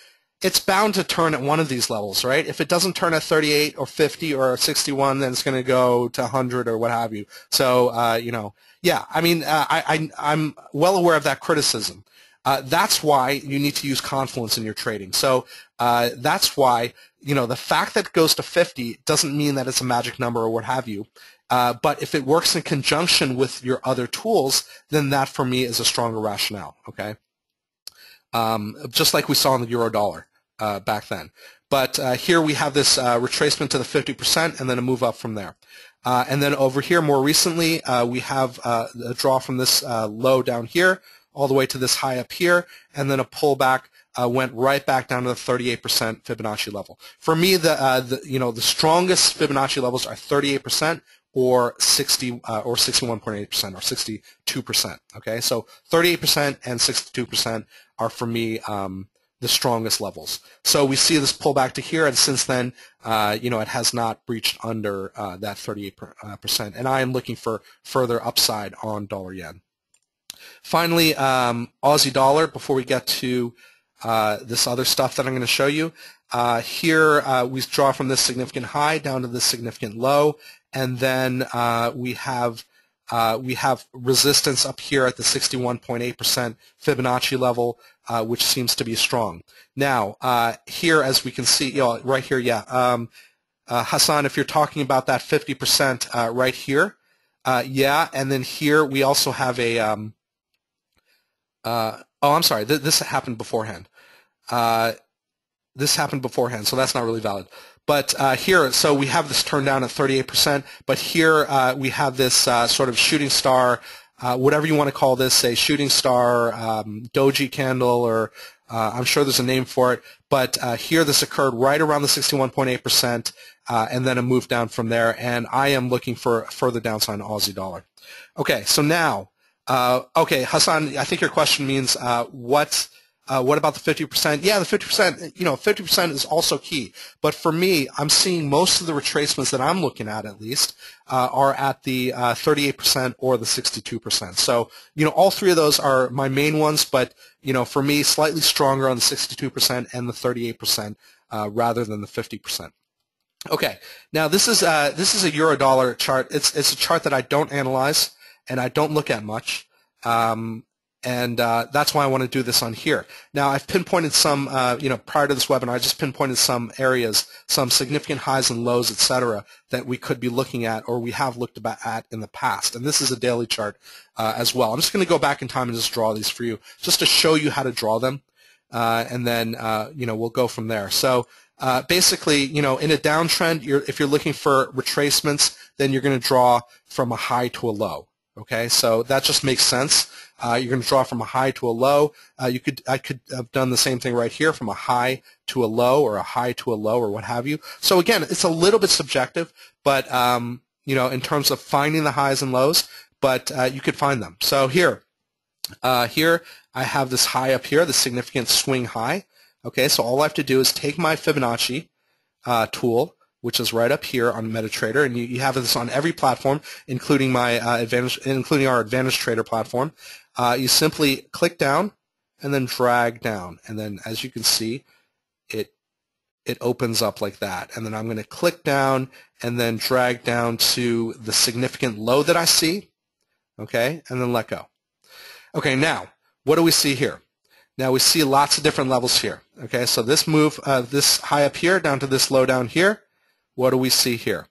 it's bound to turn at one of these levels, right? If it doesn't turn at 38 or 50 or 61, then it's going to go to 100 or what have you. So, uh, you know, yeah, I mean, uh, I, I, am well aware of that criticism. Uh, that's why you need to use confluence in your trading. So uh, that's why, you know, the fact that it goes to 50 doesn't mean that it's a magic number or what have you. Uh, but if it works in conjunction with your other tools, then that for me is a stronger rationale, okay? um, just like we saw in the euro dollar uh, back then. But uh, here we have this uh, retracement to the 50% and then a move up from there. Uh, and then over here, more recently, uh, we have uh, a draw from this low down here all the way to this high up here, and then a pullback went right back down to the 38% Fibonacci level. For me, the, the you know the strongest Fibonacci levels are 38% or 60 uh, or 61.8% or 62%. Okay, so 38% and 62% are for me um, the strongest levels. So we see this pull back to here, and since then, uh, you know, it has not breached under uh, that 38%. Uh, and I am looking for further upside on dollar yen. Finally, um, Aussie dollar. Before we get to uh, this other stuff that I'm going to show you, uh, here uh, we draw from this significant high down to this significant low, and then we have uh, we have resistance up here at the 61.8% Fibonacci level, uh, which seems to be strong. Now, uh, here, as we can see, you know, right here, yeah, um, uh, Hassan, if you're talking about that 50% uh, right here, uh, yeah, and then here we also have a, um, oh, I'm sorry, th this happened beforehand. this happened beforehand, so that's not really valid. But uh, here, so we have this turned down at 38%, but here uh, we have this uh, sort of shooting star, uh, whatever you want to call this, a shooting star um, doji candle, or uh, I'm sure there's a name for it. But uh, here this occurred right around the 61.8%, and then a move down from there. And I am looking for further downside on Aussie dollar. Okay, so now, okay, Hassan, I think your question means what uh, what about the 50%? Yeah, the 50%, you know, 50% is also key. But for me, I'm seeing most of the retracements that I'm looking at, at least, uh, are at the uh, 38% or the 62%. So, you know, all three of those are my main ones, but, you know, for me, slightly stronger on the 62% and the 38% uh, rather than the 50%. Okay, now this is uh, this is a euro dollar chart. It's it's a chart that I don't analyze and I don't look at much. Um, and uh, that's why I want to do this on here. Now, I've pinpointed some, uh, you know, prior to this webinar, I just pinpointed some areas, some significant highs and lows, et cetera, that we could be looking at or we have looked at in the past. And this is a daily chart uh, as well. I'm just going to go back in time and just draw these for you, just to show you how to draw them. Uh, and then, uh, you know, we'll go from there. So uh, basically, you know, in a downtrend, you're, if you're looking for retracements, then you're going to draw from a high to a low. Okay, so that just makes sense. Uh, you're going to draw from a high to a low. Uh, you could I could have done the same thing right here from a high to a low or a high to a low or what have you. So again, it's a little bit subjective, but um, you know, in terms of finding the highs and lows, but uh, you could find them. So here, uh, here I have this high up here, the significant swing high. Okay, so all I have to do is take my Fibonacci uh, tool which is right up here on MetaTrader, and you, you have this on every platform, including my uh, advantage, including our Advantage Trader platform. Uh, you simply click down and then drag down, and then as you can see, it it opens up like that. And then I'm going to click down and then drag down to the significant low that I see, okay, and then let go. Okay, now what do we see here? Now we see lots of different levels here. Okay, so this move, uh, this high up here down to this low down here, what do we see here?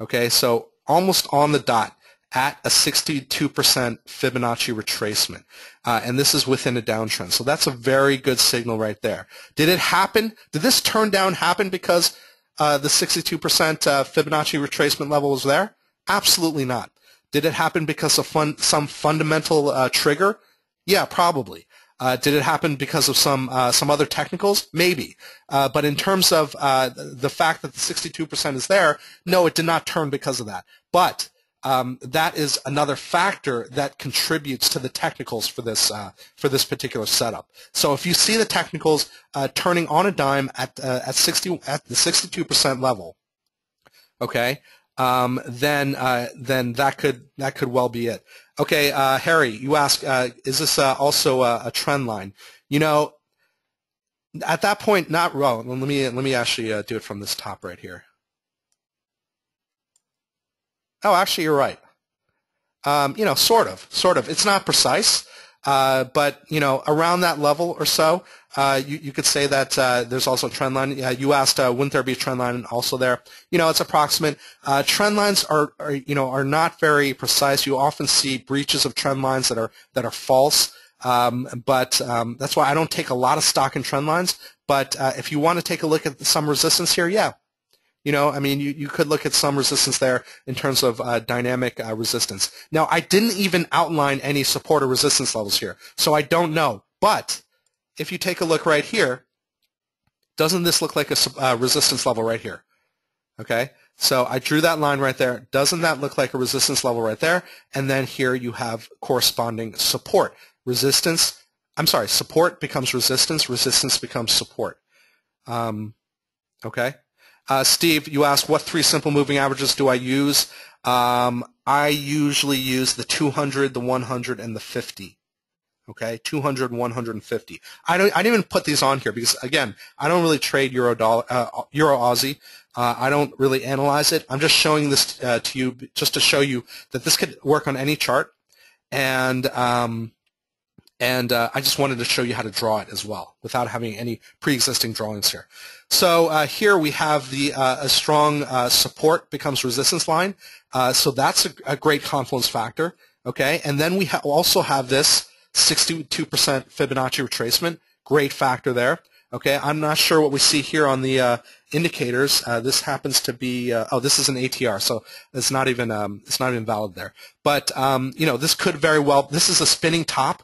Okay, so almost on the dot at a 62% Fibonacci retracement. Uh, and this is within a downtrend. So that's a very good signal right there. Did it happen? Did this turn down happen because uh, the 62% uh, Fibonacci retracement level was there? Absolutely not. Did it happen because of fun, some fundamental uh, trigger? Yeah, probably. Uh, did it happen because of some uh, some other technicals? Maybe. Uh, but in terms of uh, the fact that the 62% is there, no, it did not turn because of that. But um, that is another factor that contributes to the technicals for this uh, for this particular setup. So if you see the technicals uh, turning on a dime at at 60 at the 62% level, okay, um, then then that could that could well be it. Okay, uh, Harry, you ask, uh, is this uh, also a, a, trend line? You know, at that point, not well. Let me let me actually uh, do it from this top right here. Oh, actually, you're right. Um, you know, sort of, sort of. It's not precise. Uh, but you know, around that level or so, uh, you, you could say that uh, there's also a trend line. you asked, uh, wouldn't there be a trend line also there? You know, it's approximate. Uh, trend lines are, are, you know, are not very precise. You often see breaches of trend lines that are that are false. Um, but um, that's why I don't take a lot of stock in trend lines. But if you want to take a look at some resistance here, yeah, you know, I mean, you, you could look at some resistance there in terms of uh, dynamic uh, resistance. Now, I didn't even outline any support or resistance levels here, so I don't know. But if you take a look right here, doesn't this look like a uh, resistance level right here? Okay, So I drew that line right there. Doesn't that look like a resistance level right there? And then here you have corresponding support. Resistance, I'm sorry, support becomes resistance, resistance becomes support. Um, okay. Uh, Steve, you asked what three simple moving averages do I use? Um, I usually use the 200, the 100, and the 50 okay 200 150 i don't i didn't even put these on here because again i don't really trade euro dollar uh, euro aussie uh, i don't really analyze it i'm just showing this uh, to you just to show you that this could work on any chart and um, and uh, I just wanted to show you how to draw it as well without having any pre-existing drawings here. So uh, here we have the uh, a strong uh, support becomes resistance line. Uh, so that's a, a, great confluence factor. Okay, and then we ha also have this 62% Fibonacci retracement, great factor there. Okay, I'm not sure what we see here on the uh, indicators. Uh, this happens to be uh, oh, this is an ATR, so it's not even um, it's not even valid there. But um, you know, this could very well. This is a spinning top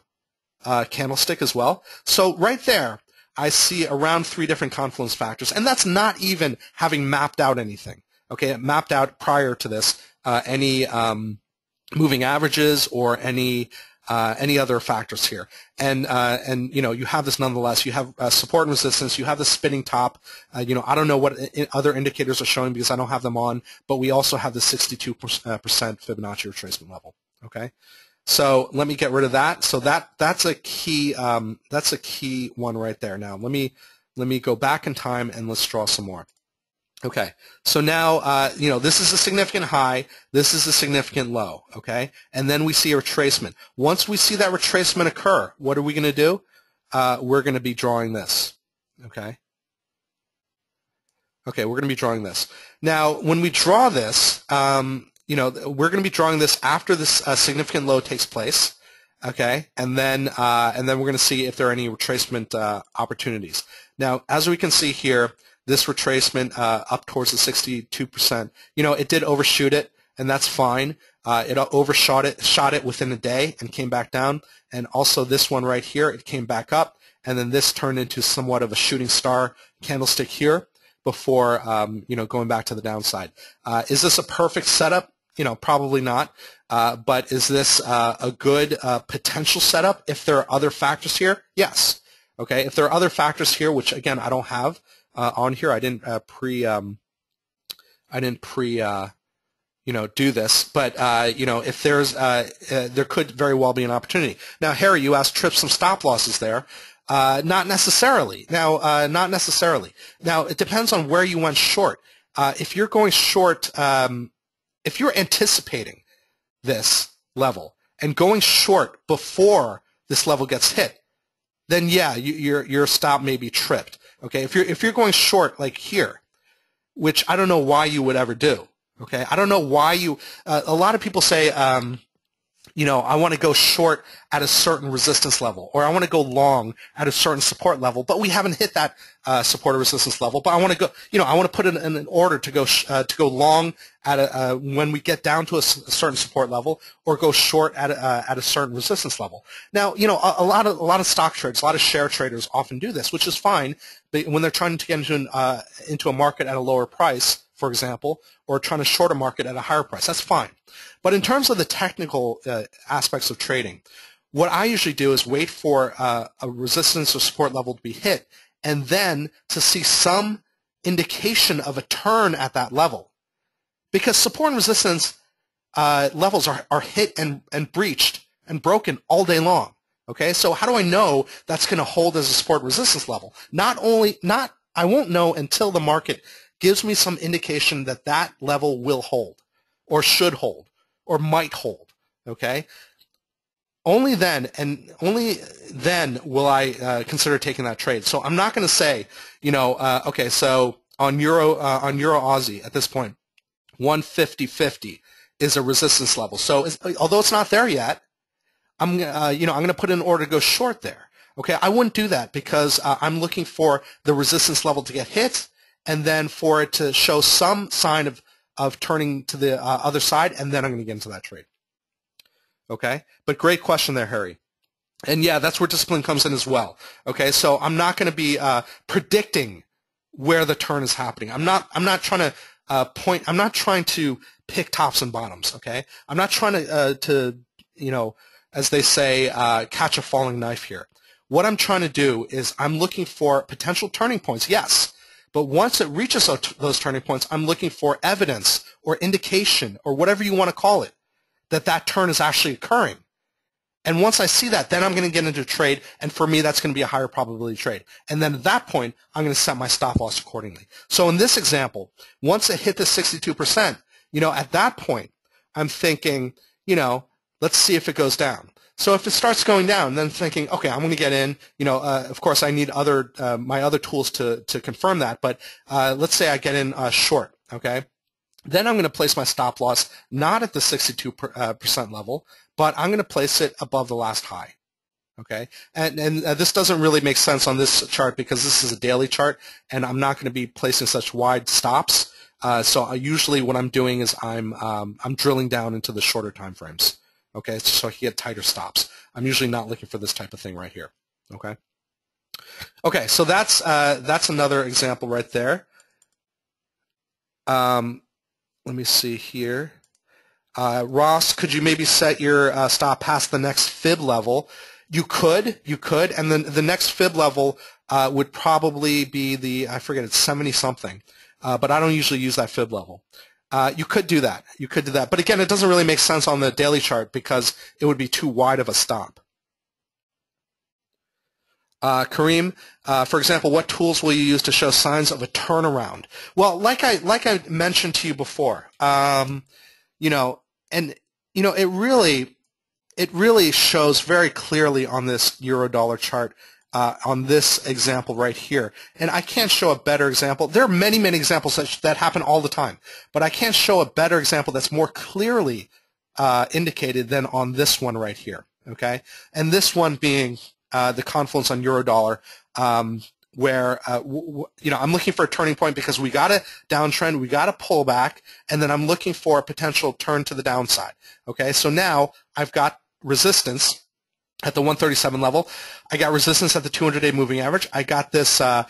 uh, candlestick as well. So right there, I see around three different confluence factors, and that's not even having mapped out anything. Okay, it mapped out prior to this uh, any um, moving averages or any uh, any other factors here. And uh, and you know you have this nonetheless. You have uh, support and resistance. You have the spinning top. Uh, you know I don't know what other indicators are showing because I don't have them on. But we also have the 62% uh, Fibonacci retracement level. Okay. So let me get rid of that. So that that's a key um, that's a key one right there. Now let me let me go back in time and let's draw some more. Okay, so now, uh, you know, this is a significant high, this is a significant low, okay? And then we see a retracement. Once we see that retracement occur, what are we going to do? Uh, we're going to be drawing this, okay? Okay, we're going to be drawing this. Now, when we draw this, um, you know, we're going to be drawing this after this uh, significant low takes place, okay? And then, uh, and then we're going to see if there are any retracement uh, opportunities. Now, as we can see here, this retracement uh, up towards the 62%. You know, it did overshoot it, and that's fine. Uh, it overshot it, shot it within a day and came back down. And also this one right here, it came back up, and then this turned into somewhat of a shooting star candlestick here before, um, you know, going back to the downside. Uh, is this a perfect setup? You know, probably not. Uh, but is this uh, a good uh, potential setup if there are other factors here? Yes. Okay, if there are other factors here, which again I don't have, uh, on here. I didn't uh, pre um, I didn't pre uh, you know do this, but uh, you know if there's uh, uh, there could very well be an opportunity. Now, Harry, you asked trips some stop losses there. not necessarily. Now, not necessarily. Now, it depends on where you went short. if you're going short, um, if you're anticipating this level and going short before this level gets hit, then yeah, you, your your stop may be tripped. Okay, if you're if you're going short like here, which I don't know why you would ever do. Okay, I don't know why you. Uh, a lot of people say, um, you know, I want to go short at a certain resistance level, or I want to go long at a certain support level, but we haven't hit that uh, support or resistance level. But I want to go, you know, I want to put it in an order to go uh, to go long at a, uh, when we get down to a, a, certain support level, or go short at a, uh, at a certain resistance level. Now, you know, a, a, lot of a lot of stock traders, a lot of share traders often do this, which is fine. But when they're trying to get into an, uh, into a market at a lower price, for example, or trying to short a market at a higher price. That's fine. But in terms of the technical uh, aspects of trading, what I usually do is wait for uh, a resistance or support level to be hit and then to see some indication of a turn at that level. Because support and resistance uh, levels are, are hit and, and breached and broken all day long. Okay, so how do I know that's going to hold as a support resistance level? Not only, not, I won't know until the market gives me some indication that that level will hold or should hold or might hold. Okay? Only then, and only then will I uh, consider taking that trade. So I'm not going to say, you know, uh, okay, so on Euro uh, on Euro Aussie at this point, 150.50 is a resistance level. So although it's not there yet, I'm uh, you know I'm going to put in order to go short there. Okay, I wouldn't do that because uh, I'm looking for the resistance level to get hit and then for it to show some sign of, of turning to the uh, other side, and then I'm going to get into that trade. Okay? But great question there, Harry. And yeah, that's where discipline comes in as well. Okay, so I'm not going to be uh, predicting where the turn is happening. I'm not. I'm not trying to uh, point. I'm not trying to pick tops and bottoms. Okay, I'm not trying to uh, to you know, as they say, uh, catch a falling knife here. What I'm trying to do is I'm looking for potential turning points. Yes. But once it reaches those turning points, I'm looking for evidence or indication or whatever you want to call it that that turn is actually occurring. And once I see that, then I'm going to get into trade, and for me, that's going to be a higher probability trade. And then at that point, I'm going to set my stop loss accordingly. So in this example, once it hit the 62%, you know, at that point, I'm thinking, you know, let's see if it goes down. So if it starts going down, then thinking, okay, I'm going to get in. You know, uh, of course, I need other uh, my other tools to to confirm that. But uh, let's say I get in uh, short. Okay, then I'm going to place my stop loss not at the 62% uh, level, but I'm going to place it above the last high. Okay, and and uh, this doesn't really make sense on this chart because this is a daily chart, and I'm not going to be placing such wide stops. So I, usually what I'm doing is I'm um, I'm drilling down into the shorter time frames. Okay, so can get tighter stops. I'm usually not looking for this type of thing right here. Okay. Okay, so that's uh, that's another example right there. Um, let me see here. Uh, Ross, could you maybe set your uh, stop past the next fib level? You could, you could, and then the next fib level uh, would probably be the, I forget, it's 70 something, uh, but I don't usually use that fib level. Uh, you could do that. You could do that. But again, it doesn't really make sense on the daily chart because it would be too wide of a stop. Uh, Kareem, uh, for example, what tools will you use to show signs of a turnaround? Well, like I like I mentioned to you before, um, you know, and you know, it really it really shows very clearly on this euro dollar chart uh, on this example right here. And I can't show a better example. There are many, many examples that, that happen all the time, but I can't show a better example that's more clearly uh, indicated than on this one right here. Okay, and this one being uh, the confluence on euro dollar. Um, where uh, you know I'm looking for a turning point because we got a downtrend, we got a pullback, and then I'm looking for a potential turn to the downside. Okay, so now I've got resistance at the 137 level. I got resistance at the 200-day moving average. I got this uh,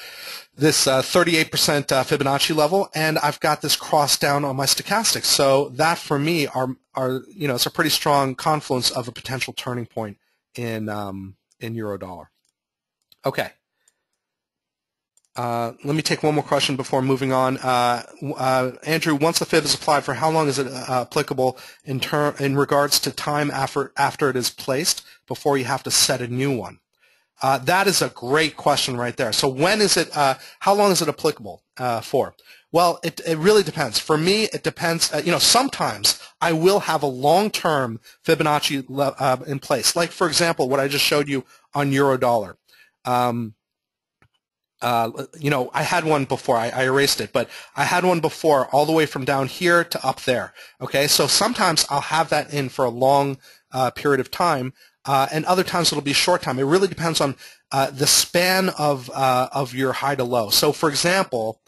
this 38% uh, uh, Fibonacci level, and I've got this cross down on my stochastic. So that for me are are you know it's a pretty strong confluence of a potential turning point in um, in euro dollar. Okay. Uh, let me take one more question before moving on. Uh, uh, Andrew, once the fib is applied, for how long is it uh, applicable in, in regards to time after, after it is placed before you have to set a new one? Uh, that is a great question right there. So when is it, uh, how long is it applicable for? Well, it, it really depends. For me, it depends. you know, sometimes I will have a long-term Fibonacci in place. Like, for example, what I just showed you on euro dollar. Um, uh, you know, I had one before. I, I, erased it, but I had one before, all the way from down here to up there. Okay, so sometimes I'll have that in for a long uh, period of time, uh, and other times it'll be short time. It really depends on uh, the span of uh, of your high to low. So, for example,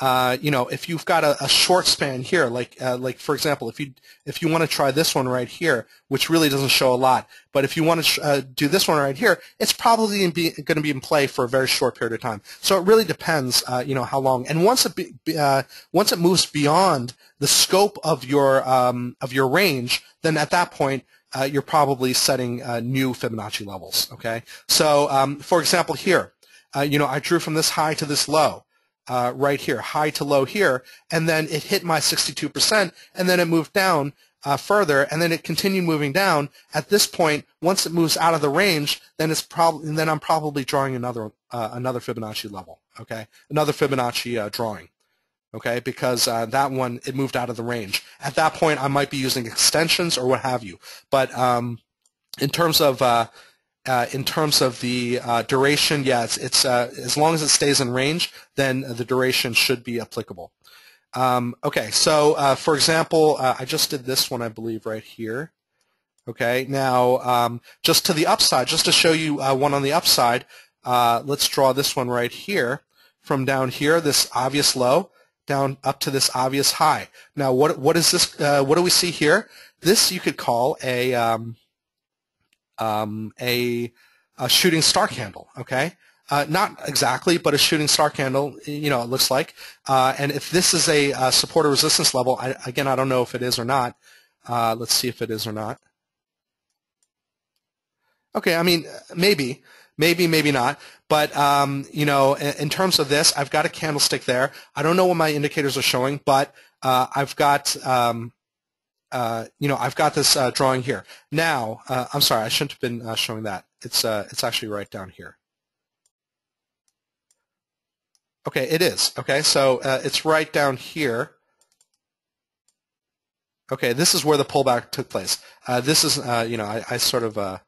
uh, you know, if you've got a, a short span here, like uh, like for example, if you if you want to try this one right here, which really doesn't show a lot, but if you want to uh, do this one right here, it's probably going to be in play for a very short period of time. So it really depends, uh, you know, how long. And once it be, uh, once it moves beyond the scope of your um, of your range, then at that point. you're probably setting new Fibonacci levels. Okay, so um, for example, here, you know, I drew from this high to this low uh, right here, high to low here, and then it hit my 62%, and then it moved down uh, further, and then it continued moving down. At this point, once it moves out of the range, then it's probably then I'm probably drawing another uh, another Fibonacci level. Okay, another Fibonacci uh, drawing. Okay, because uh, that one it moved out of the range. At that point, I might be using extensions or what have you. But um, in terms of uh, in terms of the uh, duration, yeah, it's, it's uh, as long as it stays in range, then the duration should be applicable. Um, okay, so uh, for example, uh, I just did this one, I believe, right here. Okay, now um, just to the upside, just to show you uh, one on the upside, let's draw this one right here. From down here, this obvious low, down up to this obvious high. Now, what what is this? what do we see here? This you could call a um, um, a, a, shooting star candle. Okay, Uh, not exactly, but a shooting star candle, you know, it looks like. Uh, and if this is a uh, support or resistance level, I, again, I don't know if it is or not. Uh, let's see if it is or not. Okay, I mean, maybe, maybe, maybe not. But, um, you know, in, in, terms of this, I've got a candlestick there. I don't know what my indicators are showing, but uh, I've got, um, uh, you know, I've got this uh, drawing here. Now, uh, I'm sorry, I shouldn't have been uh, showing that. It's, uh, it's actually right down here. Okay, it is. Okay, so it's right down here. Okay, this is where the pullback took place. this is, you know, I, I sort of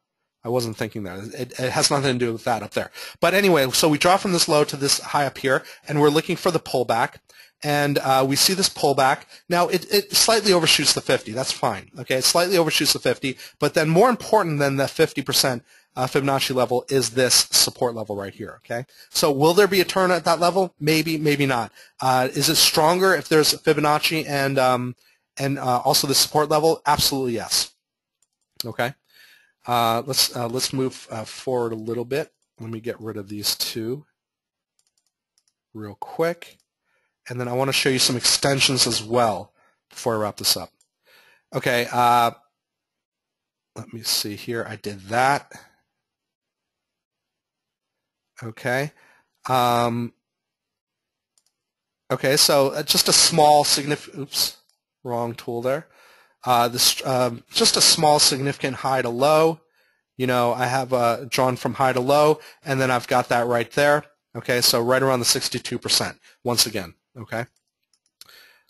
I wasn't thinking that. It, it, has nothing to do with that up there. But anyway, so we draw from this low to this high up here, and we're looking for the pullback. And uh, we see this pullback. Now, it, it slightly overshoots the 50. That's fine. Okay, it slightly overshoots the 50. But then more important than the 50% uh, Fibonacci level is this support level right here. Okay, so will there be a turn at that level? Maybe, maybe not. Uh, is it stronger if there's Fibonacci and um, and uh, also the support level? Absolutely yes. Okay. Uh, let's uh, let's move forward a little bit. Let me get rid of these two real quick. And then I want to show you some extensions as well before I wrap this up. Okay, uh, let me see here. I did that. Okay. Um, okay, so uh, just a small significant, oops, wrong tool there. Uh, this um, just a small significant high to low. You know, I have uh, drawn from high to low, and then I've got that right there. Okay, so right around the 62% once again. Okay,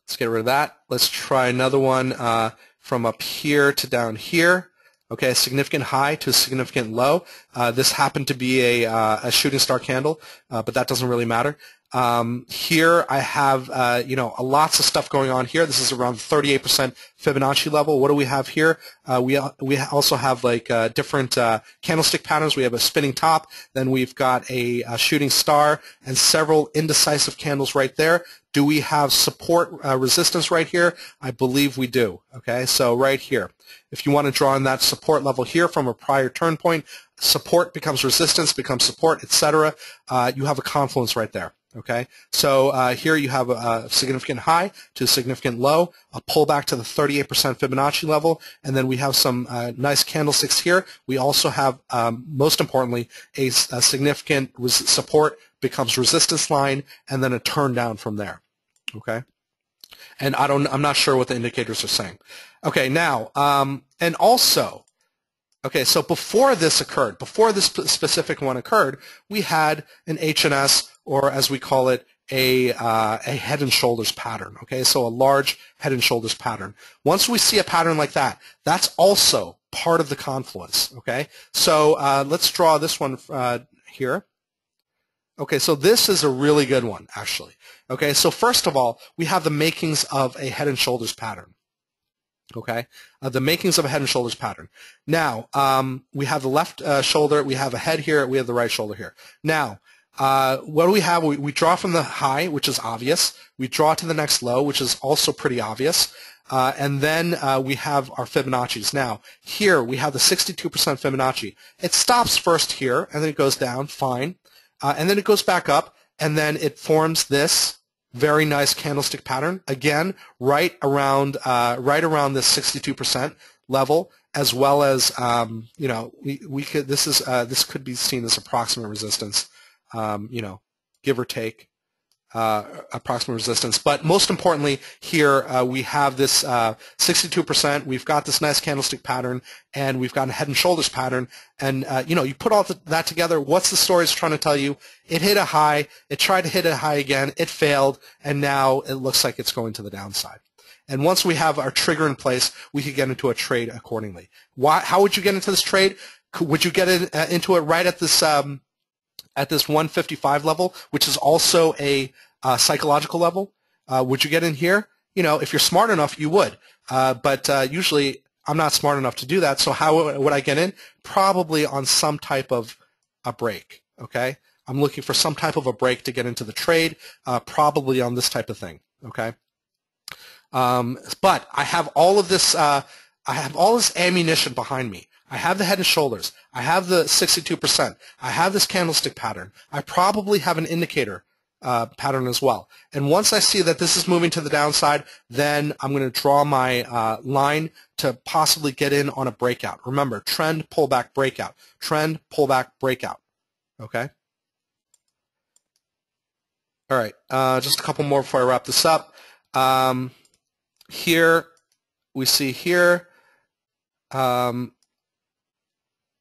let's get rid of that. Let's try another one uh, from up here to down here. Okay, a significant high to a significant low. Uh, this happened to be a, uh, a shooting star candle, uh, but that doesn't really matter. Um, here I have, uh, you know, lots of stuff going on here. This is around 38% Fibonacci level. What do we have here? Uh, we we also have like uh, different uh, candlestick patterns. We have a spinning top, then we've got a, a, shooting star, and several indecisive candles right there. Do we have support uh, resistance right here? I believe we do. Okay, so right here. If you want to draw in that support level here from a prior turn point, support becomes resistance, becomes support, etc. Uh, you have a confluence right there. Okay, so uh, here you have a, a, significant high to a significant low, a pullback to the 38% Fibonacci level, and then we have some uh, nice candlesticks here. We also have, um, most importantly, a, a significant support becomes resistance line, and then a turn down from there. Okay, and I don't, I'm not sure what the indicators are saying. Okay, now, um, and also, okay, so before this occurred, before this specific one occurred, we had an HNS or as we call it, a, uh, a head and shoulders pattern. Okay, so a large head and shoulders pattern. Once we see a pattern like that, that's also part of the confluence. Okay, so uh, let's draw this one uh, here. Okay, so this is a really good one, actually. Okay, so first of all, we have the makings of a head and shoulders pattern. Okay, uh, the makings of a head and shoulders pattern. Now, um, we have the left uh, shoulder, we have a head here, we have the right shoulder here. Now, uh, what do we have? We, we, draw from the high, which is obvious. We draw to the next low, which is also pretty obvious. Uh, and then uh, we have our Fibonacci's. Now, here we have the 62% Fibonacci. It stops first here, and then it goes down, fine. Uh, and then it goes back up, and then it forms this very nice candlestick pattern. Again, right around, uh, right around this 62% level as well as um, you know we, we could this is uh, this could be seen as approximate resistance um, you know, give or take uh, approximate resistance. But most importantly, here uh, we have this uh, 62%. We've got this nice candlestick pattern, and we've got a head and shoulders pattern. And uh, you know, you put all that together. What's the story it's trying to tell you? It hit a high. It tried to hit a high again. It failed, and now it looks like it's going to the downside. And once we have our trigger in place, we can get into a trade accordingly. Why, how would you get into this trade? Would you get it, uh, into it right at this um, at this 155 level, which is also a uh, psychological level. Uh, would you get in here? You know, if you're smart enough, you would. Uh, but uh, usually, I'm not smart enough to do that. So how would I get in? Probably on some type of a break. Okay, I'm looking for some type of a break to get into the trade. Uh, probably on this type of thing. Okay. Um, but I have all of this. Uh, I have all this ammunition behind me. I have the head and shoulders. I have the 62%. I have this candlestick pattern. I probably have an indicator uh, pattern as well. And once I see that this is moving to the downside, then I'm going to draw my uh, line to possibly get in on a breakout. Remember, trend, pullback, breakout. Trend, pullback, breakout. Okay? All right, uh, just a couple more before I wrap this up. Um, here, we see here, um,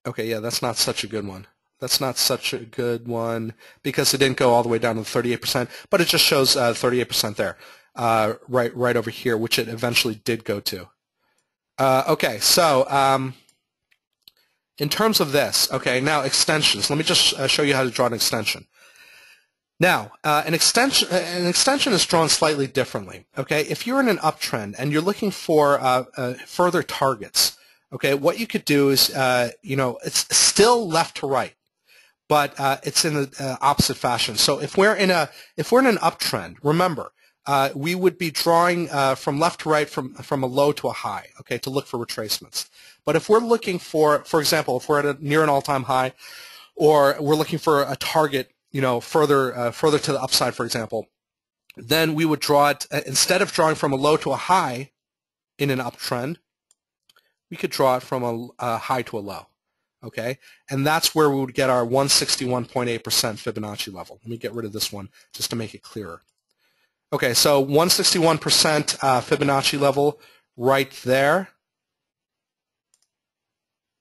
okay, yeah, that's not such a good one. That's not such a good one because it didn't go all the way down to 38%, but it just shows uh, 38% there, uh, right, right over here, which it eventually did go to. Uh, okay, so um, in terms of this, okay, now extensions. Let me just uh, show you how to draw an extension. Now, uh, an extension an extension is drawn slightly differently. Okay, if you're in an uptrend and you're looking for uh, uh, further targets, okay, what you could do is, uh, you know, it's still left to right, but uh, it's in the uh, opposite fashion. So if we're in a if we're in an uptrend, remember. we would be drawing from left to right from from a low to a high, okay, to look for retracements. But if we're looking for, for example, if we're at a, near an all-time high, or we're looking for a target you know, further uh, further to the upside, for example, then we would draw it uh, instead of drawing from a low to a high in an uptrend, we could draw it from a, a high to a low. Okay, and that's where we would get our 161.8% Fibonacci level. Let me get rid of this one just to make it clearer. Okay, so 161% uh, Fibonacci level right there.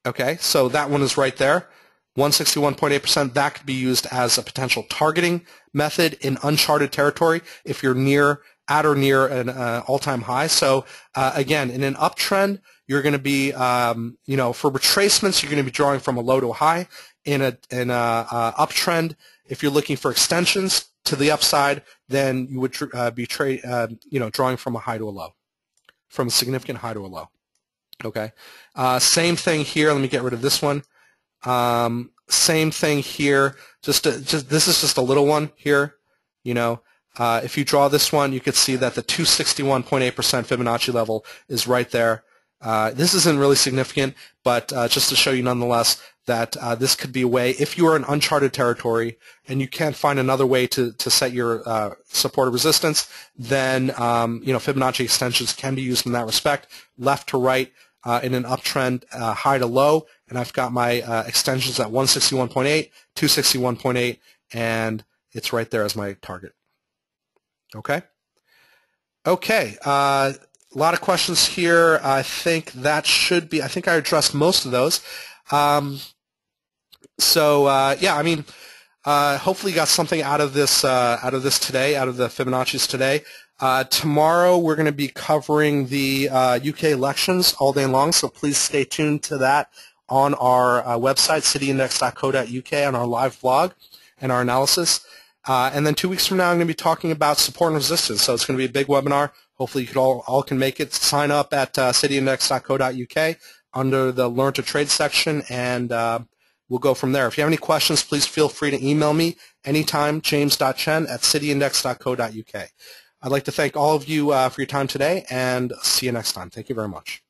Okay, so that one is right there. 161.8%, that could be used as a potential targeting method in uncharted territory if you're near at or near an uh, all-time high. So uh, again, in an uptrend, you're going to be, um, you know, for retracements, you're going to be drawing from a low to a high. In a in a uh, uptrend, if you're looking for extensions to the upside, then you would uh, be trade, uh, you know, drawing from a high to a low, from a significant high to a low. Okay. Uh, same thing here. Let me get rid of this one. Um, same thing here. Just, just this is just a little one here. You know, uh, if you draw this one, you could see that the 261.8% Fibonacci level is right there. Uh, this isn't really significant, but uh, just to show you nonetheless that uh, this could be a way, if you are in uncharted territory and you can't find another way to, to set your uh, support or resistance, then um, you know Fibonacci extensions can be used in that respect, left to right uh, in an uptrend, high to low, and I've got my extensions at 161.8, 261.8, and it's right there as my target. Okay? Okay. Uh, a lot of questions here. I think that should be, I think I addressed most of those. Um, so, uh, yeah, I mean, uh, hopefully you got something out of this uh, out of this today, out of the Fibonacci's today. Uh, tomorrow we're going to be covering the UK uh, elections all day long, so please stay tuned to that on our uh, website, cityindex.co.uk, on our live blog and our analysis. Uh, and then two weeks from now, I'm going to be talking about support and resistance. So it's going to be a big webinar. Hopefully, you all, all can make it. Sign up at uh, cityindex.co.uk under the Learn to Trade section, and uh, we'll go from there. If you have any questions, please feel free to email me anytime, james.chen at cityindex.co.uk. I'd like to thank all of you uh, for your time today, and see you next time. Thank you very much.